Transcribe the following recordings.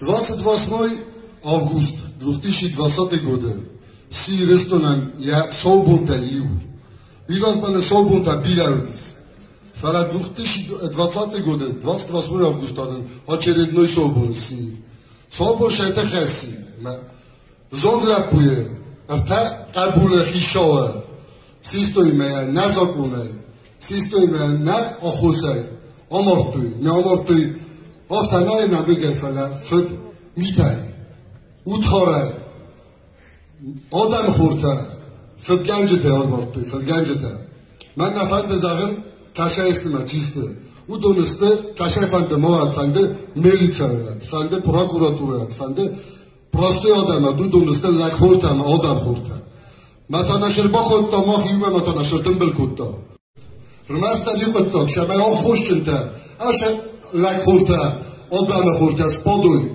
28 август 2020 года си ресторан я Солбонта Ил. Вилазма на Солбонта Билаудис. Фара 2020 година, 28 августа, очередной Солбон си. Солбон шайта е хаси. Е Зон лапуе. Арта кабула хишова. Систой ме е на законе. Систой ме на охусе. Омортуй. Не омортуй. Ofta na bygel fela fid mitay. Utxora. Odam xurta. Fid ganjita yorbordi, fid ganjita. Man nafanda zag'in tashay istima chisti. U donisni tashay fanda moat fanda militsiya, fanda prokuratura, fanda прости одама, ду донистан лак хуртам, одам хуртам. Матанашир бокотто, мохи юма матанашир тимбил котто. Рмаста дикотто, шабай о хушчинта. Аша лак хурта одам хурта сподуй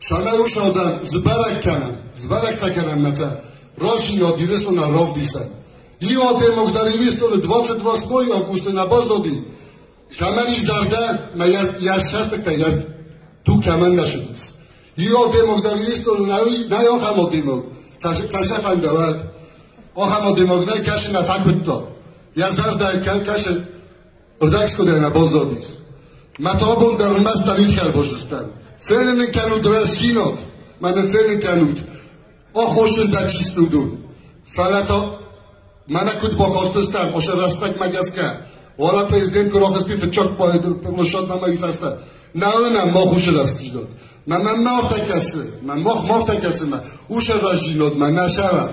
шамаруш одам збарак канам збарак таканам мата роши нодивестно на ров диса и оде могдаривисто 28 август на базоди камани зарда ма я шастакта я ту каман нашудис и оде могдаривисто на на я хамодимог каша каша фандават о хамодимог на ma trovano da un masterrichter boshtastam felen kanut rasinot ma ne felen kanut o khoshen ta chistudun falato mana kut bo khostastam osha rastak magaska wala prezident kurakhasti fchok poyed mushot ma ifasta نه نه ما خوش راستی داد من من مافت کسی من ماخ مافت کسی من او شد راشی داد من نشرم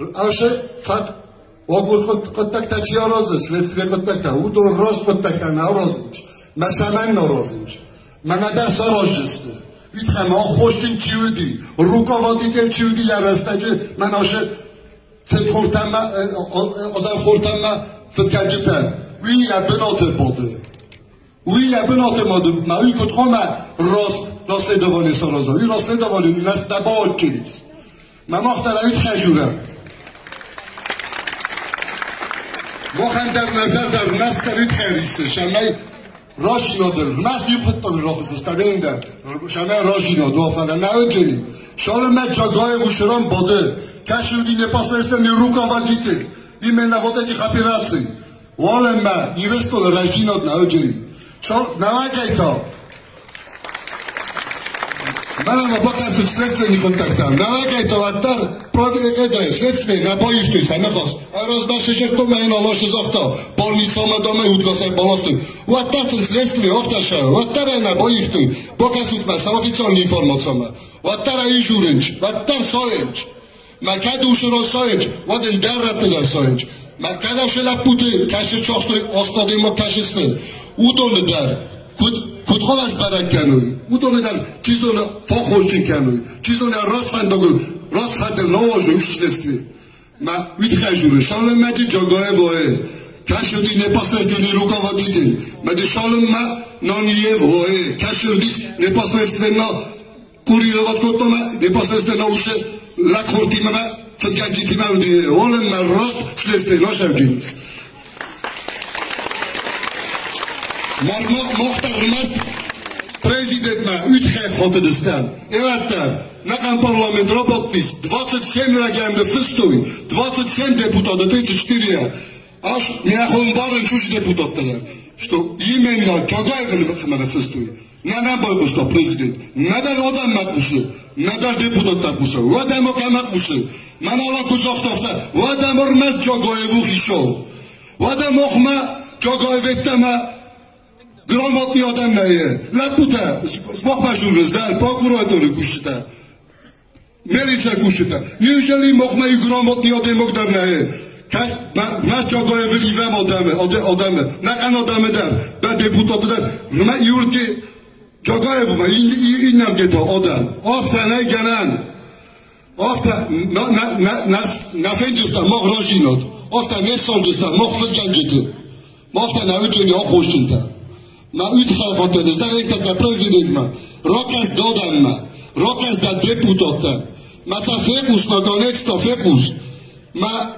اوش فت واقعا قد تک تک چی آرازه سلیف قد تک تک او دور راست قد تک نه آرازه میشه مثلا من ناراض میشم. من در سر آشسته. بید همه ها خوشتین چیودی روکا که چیودی یرسته جه من آشه فت خورتم آدم خورتم من فت کجتن وی یبنات باده. وی یبنات ماده. ما وی کت خواه من راست راست دوالی سرازا وی راست دوالی نست دبا آجیز من مختلا اید خجورم. ما هم در نظر در نست در اید خریسته شمه Roshnodil, nasnibhitton rohis istabengda, shana roshinod, wafana nawinjili. Szoleme czagoje uszyrom body, kasił di nieposłeste nie rukowadzitel, imię na wodecie hapiracy. Wolema i wyskol roshinod nawinjili. Szol, nałagaj to. Mala na boka su śledztwie nie kontaktam. Nałagaj to aktar, prawie nie daje, śledztwie, naboisz tu, samochos. A rozdaszy się tu, mejno, loszy zochto. Болницама доме утгосе болости. Ватар се следствие офташа. Ватар е на боиште. Показуют ма са официални информацијама. Ватар е журенч. Ватар соенч. Ма каде ушеро соенч. Ваден даррате да соенч. Ма каде ушела путе. Каше чостой остадимо кашесте. Удоле дар. Куд کدخواه از برک کنوی او دونه در چیزونه فا خوشچین کنوی چیزونه راست فندگل راست فندل نواجه Kashudi ne pasledstvenih rukovoditelj. Med šolama non je voje. Kashudi nepasledstveno kuriravat kotoma, nepasledstveno uše lakfortimama, fetgancitima vdiye. Olem na rost sledstveno šavdžinis. Marmo mohtarmast президентна Utrecht gaat de stem. Eerder, na een parlement robotnis, 27 legende verstooi, 27 депутата, 34 Аз минаха умбарен чужи депутаттадыр. Что именно Чагаевны манифестует. Надан Байгуста президент, надан odam maqbusi, nadan deputat maqbusi, vadan oqa maqbusi. Mana Allah kuzoqtofda vadan urmas Jogoyev u hishov. Vadan moqma Jogoyevetdama Громадный адам нае. Лапута, смохма журналистар, прокуратура кушта. Милиция кушта. Неужели мохма и громадный адам мог да нае? Mən Çadoya bilivəm adamı, adamı. Mən ən adamıdəm. Mən deputatıdəm. Mən yurt ki, Çagayev'ıma inler gete odam. Oftane gelen. Ofta na na na na na fendusta mog rozinot. Ofta ne soldusta mog fırgan gete. Ofta na ütünü o hoşunta. Ma üt havatınız da rekta da prezident ma. Rokas dodam ma. Rokas da deputata. Ma ta fekus na donex ta fekus. Ma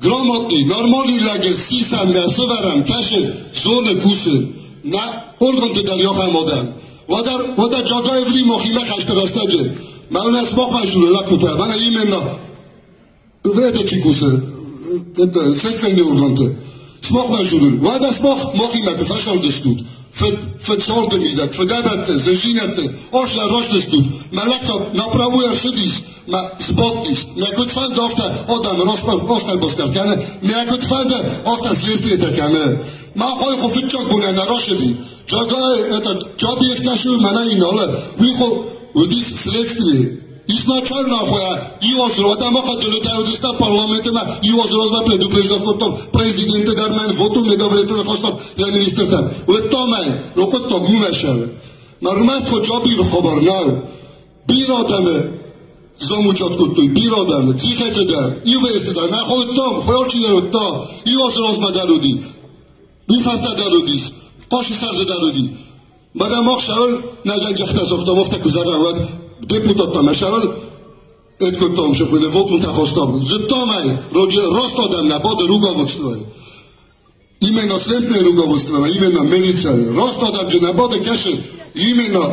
gramotni, normali lege szisam, mert szöverem, kese, zóne kusző, na organte del jahám odam, Водар водар ҷогои ври мохила хаштарастаҷе. Мана смох мажур лапута. Мана именно это чикусе. Это следственный орган. Смох мажур. Водар смох мохила фашалдестут. Verzoorde middag, verdebete, zezínete, osla rožnestut, ma lekto napravuje šedis, ma zbotnis, ma kut fanda ofta odam rozpav oskar boskar kane, ma kut fanda ofta zlistrijete kane. Ma hoj ho fitčok bune na rošedi. Čagaj, eta, čabi je vkašu, ma na inole, vi ho, udis следствие, изначально хуя иозро адамаха делетаудиста парламентема иозрозма предупреждав кортом президенте дар ман вотум медовретра хостам я министртам уттомай рокот то гумешав мармаст хо ҷоби хабарнав биродаме зомучат куттуй биродаме цихетеда ивестеда ман хо уттом хоёлчи ерутто иозрозма даруди бифаста дарудис қоши сарда даруди бадамоқ шавл наганҷахтасофтам офта кузаравад депутатта мешавад эткотом шуфуне вотун тахостам житомай рост одам набода руководство именно следственное руководство именно милиция рост одам же набода каши именно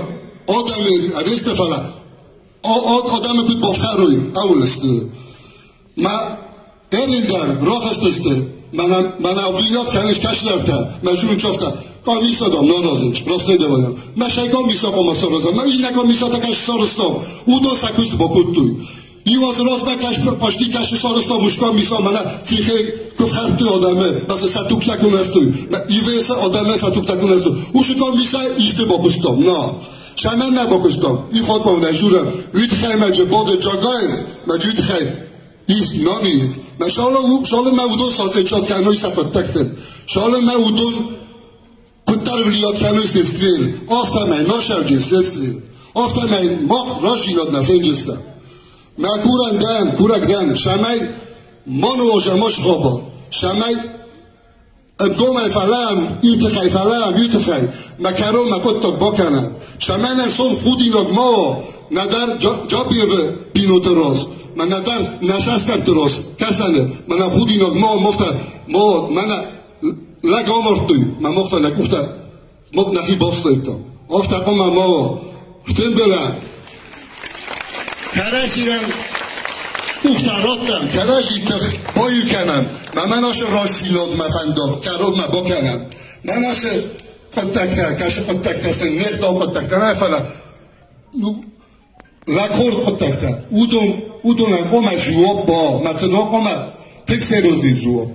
odam kut boshqaruy avulisti است. erindan rohastisti mana mana obvinyotkani ishkashlarda mana shu unchofta کار میسا دام ناراضیم راست نده بادم من شیگان میسا کام است رازم. من این نکام میسا تکش سارستام او دو سکوست با کد توی این واز راز من کش پاشتی کش سارستام مشکان میسا منه تیخه گفت هر توی آدمه. بس ستوک تکون است توی ایوه سه آدمه ستوک تکون است توی او شکان میسا ایسته با کستام نه. Шаманна Бакустон, и ход мав нажура, витхай маджа бода джагаев, маджа витхай, из наниев. Ма шала, шала мавдон сатфе чат каной сапат тактен. Шала мавдон пытар влият каной следствие. Афта май нашарджи следствие. Афта май мах рашилат на фенджиста. Ма куран дан, курак дан, шамай ману ожамаш хаба. Шамай دوم فلم یوتخی فلم یوتخی مکرو مکت تا بکنن شمن انسان خود اینا ما. ندر جا, جا من ندر نشستم تراز. کسنه من خود اینا ما. مفته. ما من لگ آمارتوی من مفته لگوخته مفت نخی باسته تا آفته قمه ما ختم بلن ترشیدم گفتن را کنم کنش این تخ پایو کنم. من من آشه راشی لاد مفندم کرم مبا کنم. من آشه فتکه کشه فتکه است نیخ دا فتکه نه فلا نو. لکور فتکه او دون او دون اقوم از جواب با. مثلا اقوم از تک سیروز دی جواب.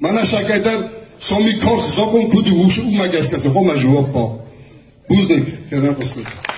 من آشه اگه در سامی کارس زاکم کدی وشه او مگز کسه اقوم جواب با. بوزنک. کنم بسکت